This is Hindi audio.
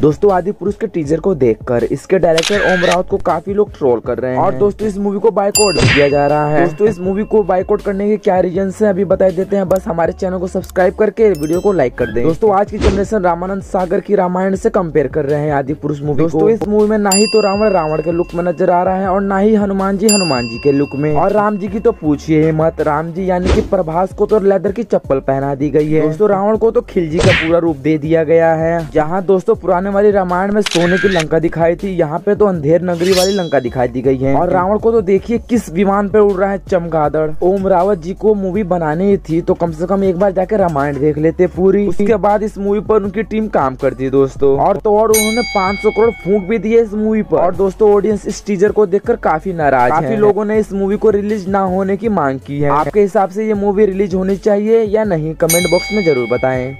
दोस्तों आदि पुरुष के टीजर को देखकर इसके डायरेक्टर ओम रावत को काफ़ी लोग ट्रोल कर रहे हैं। और दोस्तों इस मूवी को बाइकआउट किया जा रहा है। दोस्तों इस मूवी को बाइकआउट करने के क्या रीजन है अभी बता देते हैं। बस हमारे चैनल को सब्सक्राइब करके वीडियो को लाइक कर दे। दोस्तों आज की जनरेशन रामानंद सागर की रामायण से कंपेयर कर रहे हैं आदि पुरुष मूवी दोस्तों इस मूवी में ना ही तो रावण रावण के लुक में नज़र आ रहा है और ना ही हनुमान जी हनुमान जी के लुक में। और राम जी की तो पूछिए मत राम जी यानी कि प्रभास को तो लेदर की चप्पल पहना दी गई है। दोस्तों रावण को तो खिलजी का पूरा रूप दे दिया गया है। जहाँ दोस्तों पुराने वाली रामायण में सोने की लंका दिखाई थी। यहाँ पे तो अंधेर नगरी वाली लंका दिखाई दी गई है। और रावण को तो देखिए किस विमान पे उड़ रहा है चमगादड़। ओम रावत जी को मूवी बनानी थी तो कम से कम एक बार जाके रामायण देख लेते पूरी। उसके बाद इस मूवी पर उनकी टीम काम करती दोस्तों। और तो और उन्होंने 500 करोड़ फूक भी दिए इस मूवी पर। और दोस्तों ऑडियंस इस टीजर को देखकर काफ़ी नाराज़ काफ़ी लोगों ने इस मूवी को रिलीज़ ना होने की मांग की है। आपके हिसाब से ये मूवी रिलीज़ होनी चाहिए या नहीं? कमेंट बॉक्स में ज़रूर बताएँ।